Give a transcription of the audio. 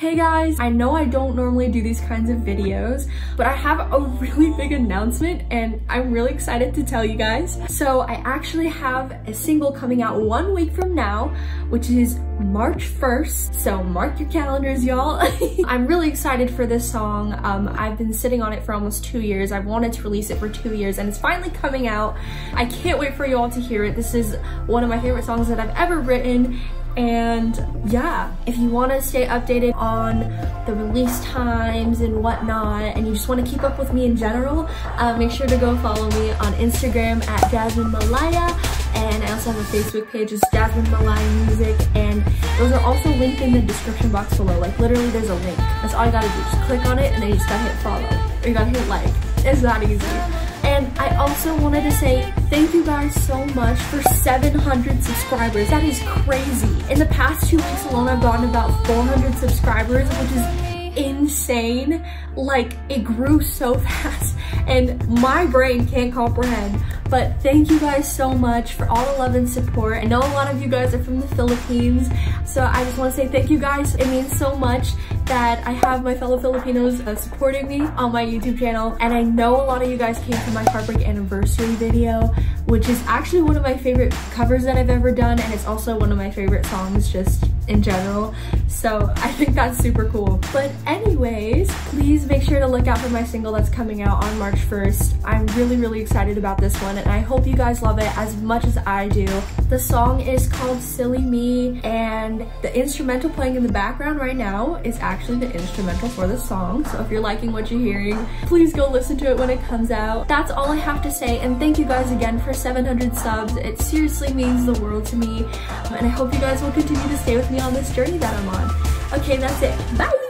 Hey guys, I know I don't normally do these kinds of videos, but I have a really big announcement and I'm really excited to tell you guys. So I actually have a single coming out one week from now, which is March 1st. So mark your calendars, y'all. I'm really excited for this song. Um, I've been sitting on it for almost two years. I've wanted to release it for two years and it's finally coming out. I can't wait for you all to hear it. This is one of my favorite songs that I've ever written and yeah, if you want to stay updated on the release times and whatnot, and you just want to keep up with me in general, uh, make sure to go follow me on Instagram at Jasmine Malaya. And I also have a Facebook page, it's Jasmine Malaya Music. And those are also linked in the description box below. Like literally there's a link. That's all you gotta do. Just click on it and then you just gotta hit follow. Or you gotta hit like. It's that easy. And I also wanted to say thank you guys so much for 700 subscribers. That is crazy. In the past two weeks alone, I've gotten about 400 subscribers, which is insane. Like, it grew so fast and my brain can't comprehend. But thank you guys so much for all the love and support. I know a lot of you guys are from the Philippines, so I just want to say thank you guys. It means so much that I have my fellow Filipinos uh, supporting me on my YouTube channel. And I know a lot of you guys came from my Heartbreak Anniversary video, which is actually one of my favorite covers that I've ever done. And it's also one of my favorite songs just in general. So I think that's super cool. But anyways, please make sure to look out for my single that's coming out on March 1st. I'm really, really excited about this one and I hope you guys love it as much as I do. The song is called Silly Me and the instrumental playing in the background right now is actually the instrumental for the song. So if you're liking what you're hearing, please go listen to it when it comes out. That's all I have to say and thank you guys again for 700 subs. It seriously means the world to me and I hope you guys will continue to stay with me on this journey that I'm on. Okay, that's it. Bye!